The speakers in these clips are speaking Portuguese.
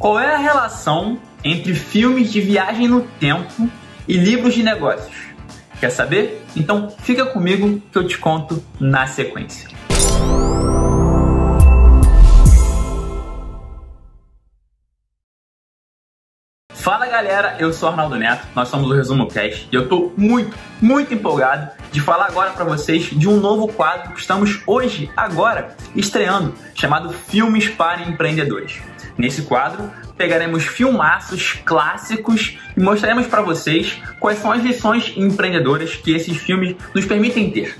Qual é a relação entre filmes de viagem no tempo e livros de negócios? Quer saber? Então fica comigo que eu te conto na sequência. Fala galera, eu sou Arnaldo Neto, nós somos o Resumo Cast e eu tô muito, muito empolgado de falar agora para vocês de um novo quadro que estamos hoje, agora, estreando, chamado Filmes para Empreendedores. Nesse quadro, pegaremos filmaços clássicos e mostraremos para vocês quais são as lições empreendedoras que esses filmes nos permitem ter.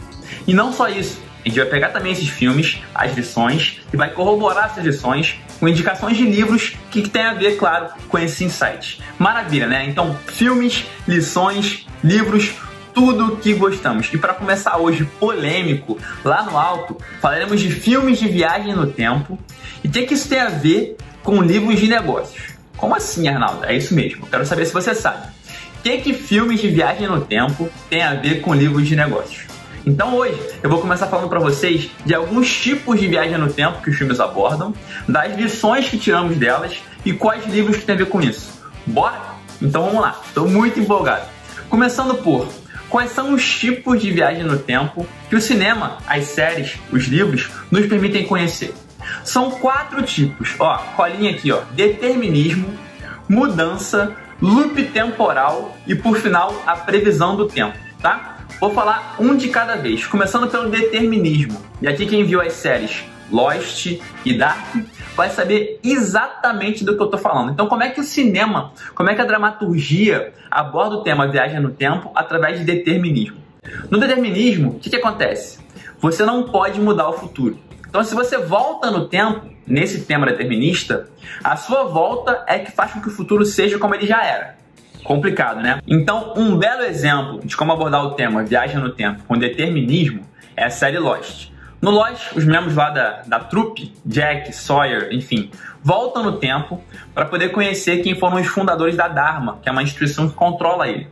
E não só isso, a gente vai pegar também esses filmes, as lições, e vai corroborar essas lições com indicações de livros que tem a ver, claro, com esses insights. Maravilha, né? Então, filmes, lições, livros, tudo que gostamos. E para começar hoje polêmico, lá no alto, falaremos de filmes de viagem no tempo e o que, que isso tem a ver com livros de negócios. Como assim, Arnaldo? É isso mesmo. Quero saber se você sabe. O que, que filmes de viagem no tempo tem a ver com livros de negócios? Então hoje eu vou começar falando para vocês de alguns tipos de viagem no tempo que os filmes abordam, das lições que tiramos delas e quais livros que tem a ver com isso. Bora? Então vamos lá. Estou muito empolgado. Começando por quais são os tipos de viagem no tempo que o cinema, as séries, os livros nos permitem conhecer. São quatro tipos, ó, colinha aqui, ó, determinismo, mudança, loop temporal e por final a previsão do tempo, tá? Vou falar um de cada vez, começando pelo determinismo. E aqui quem viu as séries Lost e Dark vai saber exatamente do que eu tô falando. Então, como é que o cinema, como é que a dramaturgia aborda o tema viagem no tempo através de determinismo? No determinismo, o que, que acontece? Você não pode mudar o futuro. Então, se você volta no tempo, nesse tema determinista, a sua volta é que faz com que o futuro seja como ele já era. Complicado, né? Então, um belo exemplo de como abordar o tema viagem no tempo com determinismo é a série Lost. No Lost, os membros lá da, da trupe, Jack, Sawyer, enfim, voltam no tempo para poder conhecer quem foram os fundadores da Dharma, que é uma instituição que controla ele.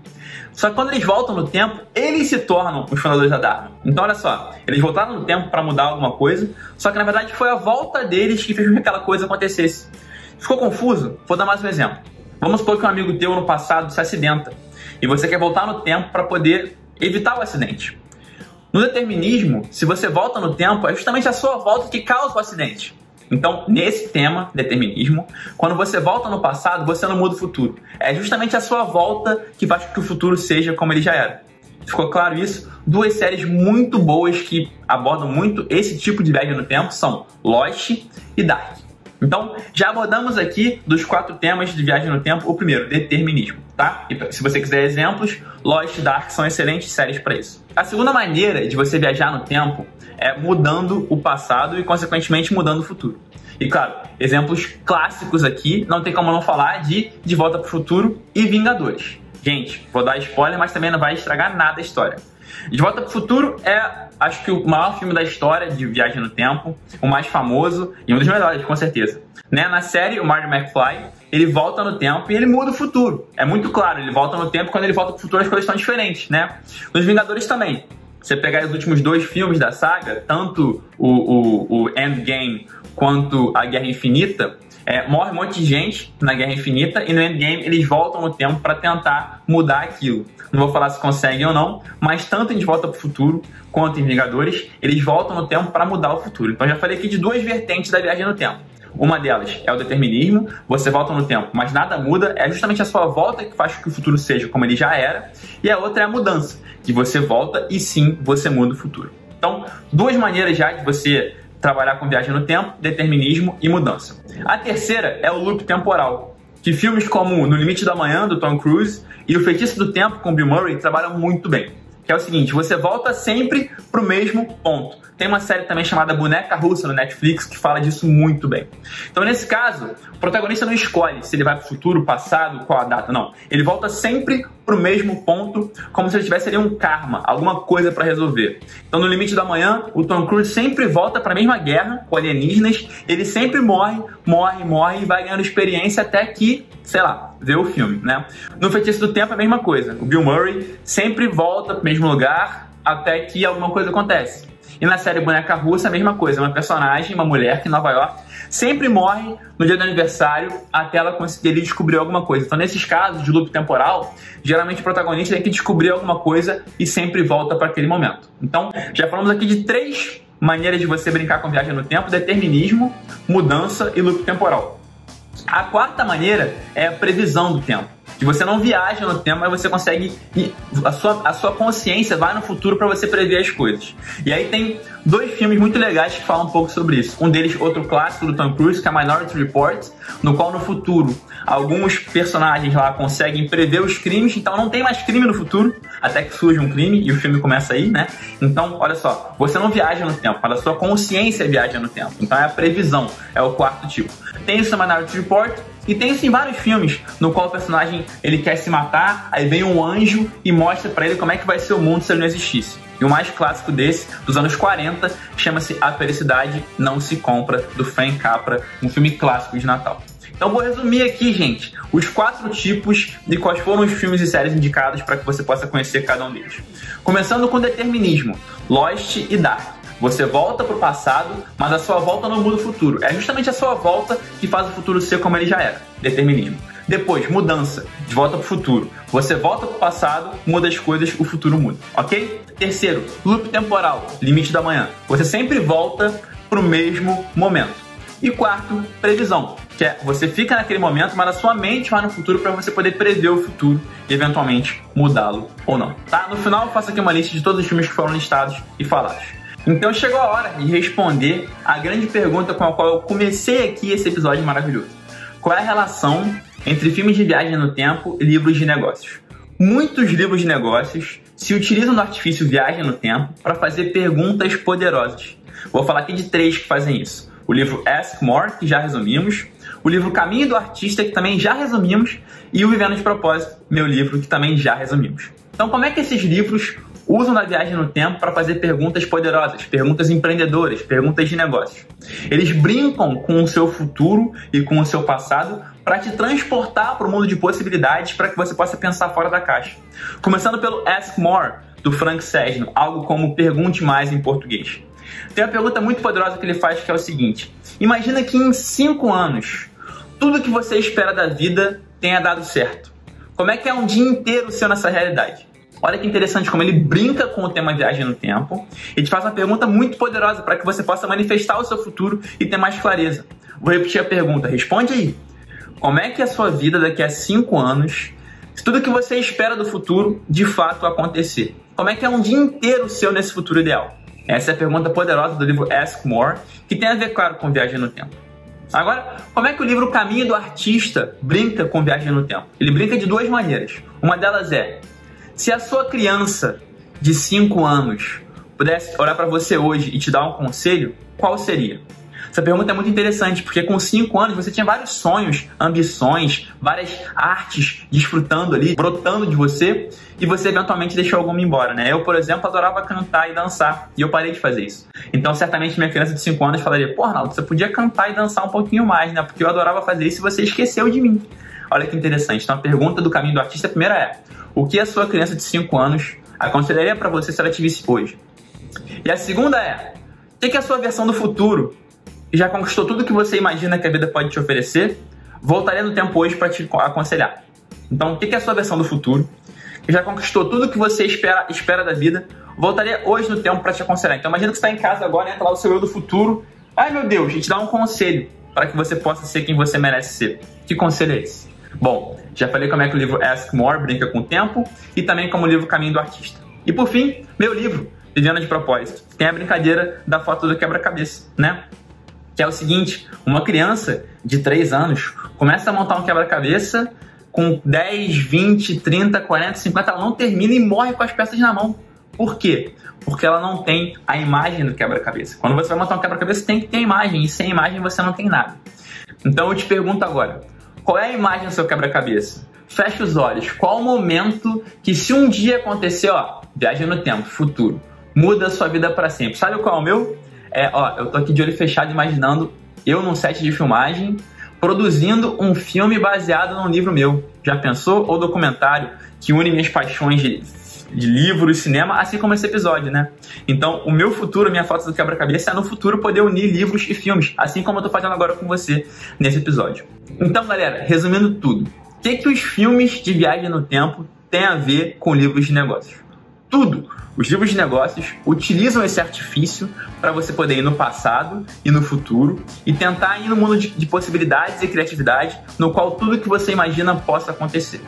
Só que quando eles voltam no tempo, eles se tornam os fundadores da Dharma. Então, olha só, eles voltaram no tempo para mudar alguma coisa, só que na verdade foi a volta deles que fez com que aquela coisa acontecesse. Ficou confuso? Vou dar mais um exemplo. Vamos supor que um amigo teu no passado se acidenta e você quer voltar no tempo para poder evitar o acidente. No determinismo, se você volta no tempo, é justamente a sua volta que causa o acidente. Então, nesse tema, determinismo, quando você volta no passado, você não muda o futuro. É justamente a sua volta que faz com que o futuro seja como ele já era. Ficou claro isso? Duas séries muito boas que abordam muito esse tipo de viagem no tempo são Lost e Dark. Então, já abordamos aqui dos quatro temas de viagem no tempo, o primeiro, determinismo, tá? E se você quiser exemplos, Lost e Dark são excelentes séries para isso. A segunda maneira de você viajar no tempo é mudando o passado e, consequentemente, mudando o futuro. E claro, exemplos clássicos aqui, não tem como não falar de De Volta para o Futuro e Vingadores. Gente, vou dar spoiler, mas também não vai estragar nada a história. De Volta para o Futuro é, acho que, o maior filme da história de viagem no tempo, o mais famoso e um dos melhores, com certeza. Né? Na série, o Marty McFly, ele volta no tempo e ele muda o futuro. É muito claro, ele volta no tempo quando ele volta para o futuro as coisas estão diferentes, né? Nos Vingadores também. Você pegar os últimos dois filmes da saga, tanto o, o, o Endgame quanto a Guerra Infinita, é, morre um monte de gente na Guerra Infinita e no Endgame eles voltam no tempo para tentar mudar aquilo. Não vou falar se conseguem ou não, mas tanto em De Volta para o Futuro quanto em Vingadores, eles voltam no tempo para mudar o futuro. Então já falei aqui de duas vertentes da viagem no tempo. Uma delas é o determinismo, você volta no tempo, mas nada muda, é justamente a sua volta que faz com que o futuro seja como ele já era, e a outra é a mudança, que você volta e sim você muda o futuro. Então, duas maneiras já de você trabalhar com viagem no tempo, determinismo e mudança. A terceira é o loop temporal, que filmes como No Limite da Manhã, do Tom Cruise, e O Feitiço do Tempo, com Bill Murray, trabalham muito bem. Que é o seguinte, você volta sempre pro mesmo ponto. Tem uma série também chamada Boneca Russa no Netflix que fala disso muito bem. Então, nesse caso, o protagonista não escolhe se ele vai para o futuro, passado, qual a data, não. Ele volta sempre para o mesmo ponto, como se ele tivesse ali um karma, alguma coisa para resolver. Então, no limite da manhã, o Tom Cruise sempre volta para a mesma guerra com alienígenas, ele sempre morre, morre, morre e vai ganhando experiência até que, sei lá, vê o filme, né? No Feitiço do Tempo é a mesma coisa. O Bill Murray sempre volta para o mesmo lugar até que alguma coisa acontece. E na série Boneca Russa, a mesma coisa. Uma personagem, uma mulher que em Nova York sempre morre no dia do aniversário até ela conseguir descobrir alguma coisa. Então, nesses casos de loop temporal, geralmente o protagonista tem que descobrir alguma coisa e sempre volta para aquele momento. Então, já falamos aqui de três maneiras de você brincar com viagem no tempo: determinismo, mudança e loop temporal. A quarta maneira é a previsão do tempo que você não viaja no tempo, mas você consegue a sua, a sua consciência vai no futuro para você prever as coisas. E aí tem dois filmes muito legais que falam um pouco sobre isso. Um deles, outro clássico do Tom Cruise, que é Minority Report, no qual no futuro alguns personagens lá conseguem prever os crimes, então não tem mais crime no futuro, até que surge um crime e o filme começa aí, né? Então, olha só, você não viaja no tempo, mas a sua consciência viaja no tempo. Então é a previsão, é o quarto tipo. Tem isso no Minority Report, e tem isso em vários filmes, no qual o personagem ele quer se matar, aí vem um anjo e mostra para ele como é que vai ser o mundo se ele não existisse. E o mais clássico desse, dos anos 40, chama-se A Felicidade Não Se Compra, do Frank Capra, um filme clássico de Natal. Então vou resumir aqui, gente, os quatro tipos de quais foram os filmes e séries indicados para que você possa conhecer cada um deles. Começando com determinismo, Lost e Dark. Você volta para o passado, mas a sua volta não muda o futuro. É justamente a sua volta que faz o futuro ser como ele já era. Determinismo. Depois, mudança, de volta para o futuro. Você volta para o passado, muda as coisas, o futuro muda, ok? Terceiro, loop temporal, limite da manhã. Você sempre volta para o mesmo momento. E quarto, previsão, que é você fica naquele momento, mas a sua mente vai no futuro para você poder prever o futuro e eventualmente mudá-lo ou não. Tá? No final, eu faço aqui uma lista de todos os filmes que foram listados e falados. Então chegou a hora de responder a grande pergunta com a qual eu comecei aqui esse episódio maravilhoso. Qual é a relação entre filmes de viagem no tempo e livros de negócios? Muitos livros de negócios se utilizam do artifício viagem no tempo para fazer perguntas poderosas. Vou falar aqui de três que fazem isso. O livro Ask More, que já resumimos, o livro Caminho do Artista, que também já resumimos, e o Vivendo de Propósito, meu livro, que também já resumimos. Então, como é que esses livros usam da viagem no tempo para fazer perguntas poderosas, perguntas empreendedoras, perguntas de negócios. Eles brincam com o seu futuro e com o seu passado para te transportar para o mundo de possibilidades para que você possa pensar fora da caixa. Começando pelo Ask More, do Frank Sesno, algo como Pergunte Mais em português. Tem uma pergunta muito poderosa que ele faz que é o seguinte: Imagina que em cinco anos tudo que você espera da vida tenha dado certo. Como é que é um dia inteiro seu nessa realidade? Olha que interessante como ele brinca com o tema viagem no tempo e te faz uma pergunta muito poderosa para que você possa manifestar o seu futuro e ter mais clareza. Vou repetir a pergunta, responde aí. Como é que a sua vida daqui a cinco anos, se tudo que você espera do futuro de fato acontecer? Como é que é um dia inteiro seu nesse futuro ideal? Essa é a pergunta poderosa do livro Ask More, que tem a ver, claro, com viagem no tempo. Agora, como é que o livro Caminho do Artista brinca com viagem no tempo? Ele brinca de duas maneiras. Uma delas é se a sua criança de 5 anos pudesse olhar para você hoje e te dar um conselho, qual seria? Essa pergunta é muito interessante, porque com 5 anos você tinha vários sonhos, ambições, várias artes desfrutando ali, brotando de você, e você eventualmente deixou alguma embora, né? Eu, por exemplo, adorava cantar e dançar, e eu parei de fazer isso. Então, certamente, minha criança de 5 anos falaria: Pô, Arnaldo, você podia cantar e dançar um pouquinho mais, né? Porque eu adorava fazer isso e você esqueceu de mim. Olha que interessante. Então, a pergunta do caminho do artista, primeira é: o que a sua criança de 5 anos aconselharia para você se ela te visse hoje? E a segunda é: o que a sua versão do futuro já conquistou tudo que você imagina que a vida pode te oferecer, voltaria no tempo hoje para te aconselhar? Então, o que a sua versão do futuro que já conquistou tudo que você espera, espera da vida, voltaria hoje no tempo para te aconselhar? Então, imagina que você está em casa agora, entra lá o seu eu do futuro. Ai meu Deus, a gente dá um conselho para que você possa ser quem você merece ser. Que conselho é esse? Bom, já falei como é que o livro Ask More brinca com o tempo e também como o livro Caminho do Artista. E por fim, meu livro, Vivendo de Propósito. Tem a brincadeira da foto do quebra-cabeça, né? Que é o seguinte: uma criança de 3 anos começa a montar um quebra-cabeça com 10, 20, 30, 40, 50, ela não termina e morre com as peças na mão. Por quê? Porque ela não tem a imagem do quebra-cabeça. Quando você vai montar um quebra-cabeça, tem que ter a imagem, e sem imagem você não tem nada. Então eu te pergunto agora: qual é a imagem do seu quebra-cabeça? Feche os olhos. Qual o momento que, se um dia acontecer, ó, viagem no tempo, futuro, muda a sua vida para sempre? Sabe qual é o meu? É, ó, eu tô aqui de olho fechado imaginando eu num set de filmagem produzindo um filme baseado num livro meu. Já pensou? Ou documentário que une minhas paixões de de livros, cinema, assim como esse episódio, né? Então, o meu futuro, minha foto do quebra-cabeça é no futuro poder unir livros e filmes, assim como eu tô fazendo agora com você nesse episódio. Então, galera, resumindo tudo, o que, que os filmes de viagem no tempo têm a ver com livros de negócios? Tudo! Os livros de negócios utilizam esse artifício para você poder ir no passado e no futuro e tentar ir no mundo de, de, possibilidades e criatividade no qual tudo que você imagina possa acontecer.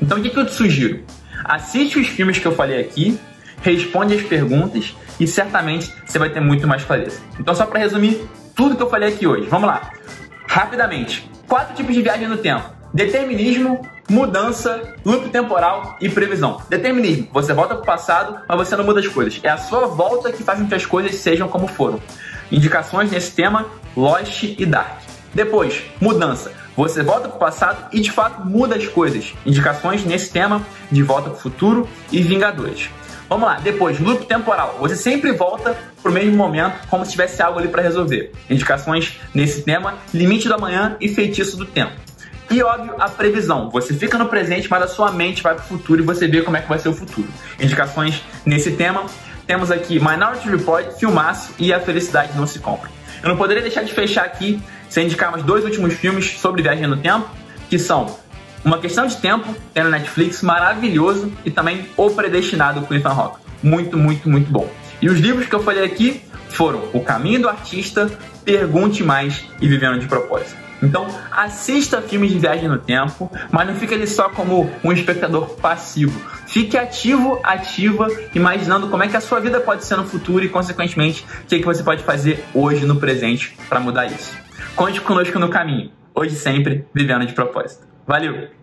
Então, o que, que eu te sugiro? Assiste os filmes que eu falei aqui, responde as perguntas e certamente você vai ter muito mais clareza. Então, só para resumir tudo que eu falei aqui hoje, vamos lá. Rapidamente, quatro tipos de viagem no tempo: determinismo, mudança, loop temporal e previsão. Determinismo, você volta para o passado, mas você não muda as coisas. É a sua volta que faz com que as coisas sejam como foram. Indicações nesse tema, Lost e Dark. Depois, mudança. Você volta para o passado e de fato muda as coisas. Indicações nesse tema, De Volta para o Futuro e Vingadores. Vamos lá, depois, loop temporal. Você sempre volta para o mesmo momento, como se tivesse algo ali para resolver. Indicações nesse tema, limite do amanhã e feitiço do tempo. E óbvio, a previsão. Você fica no presente, mas a sua mente vai para o futuro e você vê como é que vai ser o futuro. Indicações nesse tema. Temos aqui Minority Report, Filmaço e A Felicidade Não Se Compra. Eu não poderia deixar de fechar aqui sem indicar mais dois últimos filmes sobre viagem no tempo, que são Uma Questão de Tempo, tem na Netflix, maravilhoso, e também O Predestinado com Ethan Hawke. Muito, muito, muito bom. E os livros que eu falei aqui foram O Caminho do Artista, Pergunte Mais e Vivendo de Propósito. Então, assista filmes de viagem no tempo, mas não fique ali só como um espectador passivo. Fique ativo, ativa, imaginando como é que a sua vida pode ser no futuro e, consequentemente, o que, é que você pode fazer hoje no presente para mudar isso. Conte conosco no caminho. Hoje sempre, vivendo de propósito. Valeu!